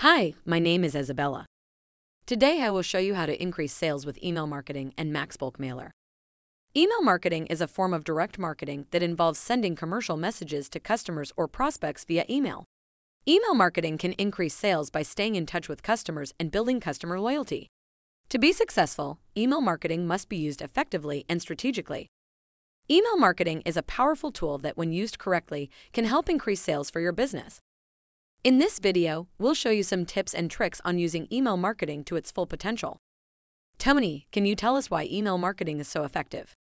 Hi, my name is Isabella. Today I will show you how to increase sales with email marketing and MaxBulk Mailer. Email marketing is a form of direct marketing that involves sending commercial messages to customers or prospects via email. Email marketing can increase sales by staying in touch with customers and building customer loyalty. To be successful, email marketing must be used effectively and strategically. Email marketing is a powerful tool that, when used correctly, can help increase sales for your business. In this video, we'll show you some tips and tricks on using email marketing to its full potential. Tony, can you tell us why email marketing is so effective?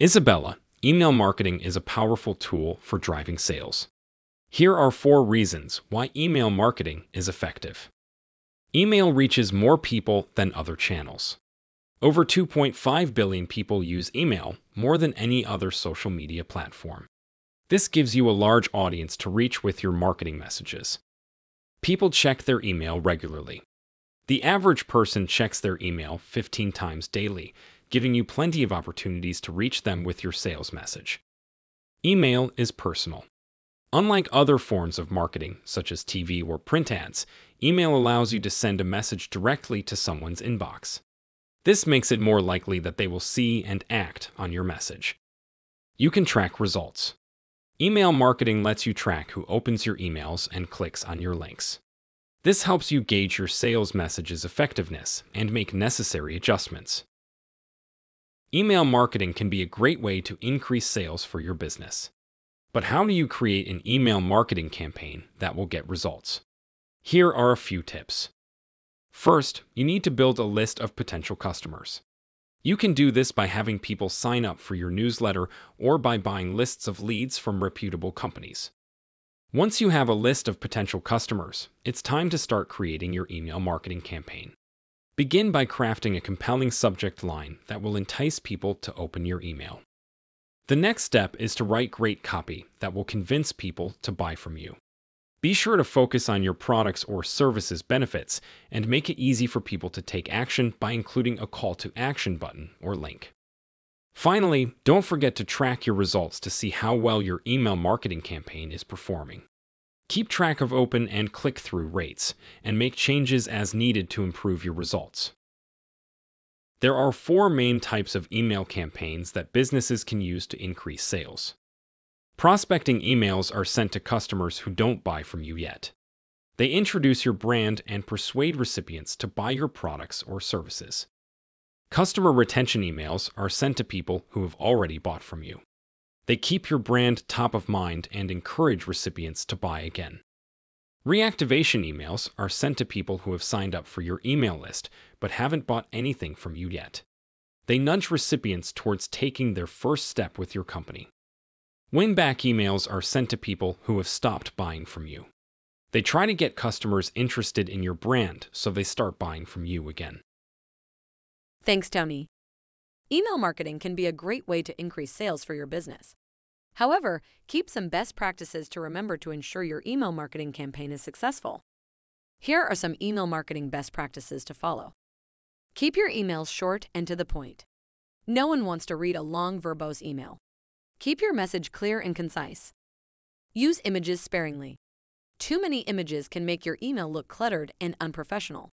Isabella, email marketing is a powerful tool for driving sales. Here are four reasons why email marketing is effective. Email reaches more people than other channels. Over 2.5 billion people use email, more than any other social media platform. This gives you a large audience to reach with your marketing messages. People check their email regularly. The average person checks their email 15 times daily, giving you plenty of opportunities to reach them with your sales message. Email is personal. Unlike other forms of marketing, such as TV or print ads, email allows you to send a message directly to someone's inbox. This makes it more likely that they will see and act on your message. You can track results. Email marketing lets you track who opens your emails and clicks on your links. This helps you gauge your sales message's effectiveness and make necessary adjustments. Email marketing can be a great way to increase sales for your business. But how do you create an email marketing campaign that will get results? Here are a few tips. First, you need to build a list of potential customers. You can do this by having people sign up for your newsletter or by buying lists of leads from reputable companies. Once you have a list of potential customers, it's time to start creating your email marketing campaign. Begin by crafting a compelling subject line that will entice people to open your email. The next step is to write great copy that will convince people to buy from you. Be sure to focus on your products or services benefits and make it easy for people to take action by including a call to action button or link. Finally, don't forget to track your results to see how well your email marketing campaign is performing. Keep track of open and click through rates and make changes as needed to improve your results. There are four main types of email campaigns that businesses can use to increase sales. Prospecting emails are sent to customers who don't buy from you yet. They introduce your brand and persuade recipients to buy your products or services. Customer retention emails are sent to people who have already bought from you. They keep your brand top of mind and encourage recipients to buy again. Reactivation emails are sent to people who have signed up for your email list but haven't bought anything from you yet. They nudge recipients towards taking their first step with your company. Win back emails are sent to people who have stopped buying from you. They try to get customers interested in your brand so they start buying from you again. Thanks, Tony. Email marketing can be a great way to increase sales for your business. However, keep some best practices to remember to ensure your email marketing campaign is successful. Here are some email marketing best practices to follow. Keep your emails short and to the point. No one wants to read a long verbose email. Keep your message clear and concise. Use images sparingly. Too many images can make your email look cluttered and unprofessional.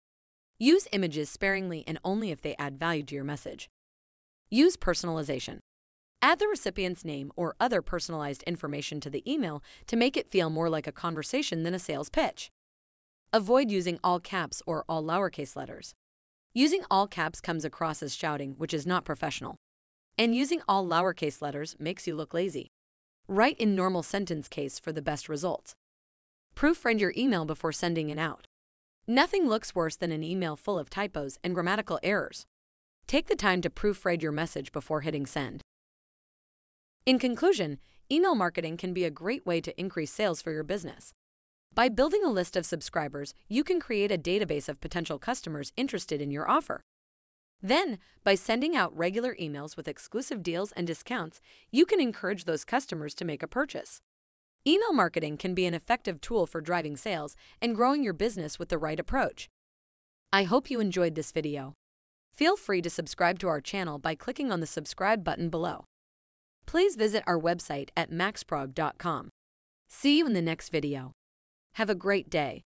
Use images sparingly and only if they add value to your message. Use personalization. Add the recipient's name or other personalized information to the email to make it feel more like a conversation than a sales pitch. Avoid using all caps or all lowercase letters. Using all caps comes across as shouting, which is not professional. And using all lowercase letters makes you look lazy. Write in normal sentence case for the best results. Proofread your email before sending it out. Nothing looks worse than an email full of typos and grammatical errors. Take the time to proofread your message before hitting send. In conclusion, email marketing can be a great way to increase sales for your business. By building a list of subscribers, you can create a database of potential customers interested in your offer. Then, by sending out regular emails with exclusive deals and discounts, you can encourage those customers to make a purchase. Email marketing can be an effective tool for driving sales and growing your business with the right approach. I hope you enjoyed this video. Feel free to subscribe to our channel by clicking on the subscribe button below. Please visit our website at maxprog.com. See you in the next video. Have a great day.